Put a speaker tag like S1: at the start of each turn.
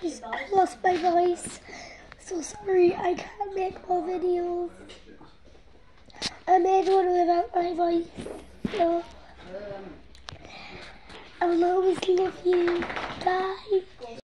S1: guys, I lost my voice. So sorry, I can't make more videos. I made one without my voice. So I will always love you.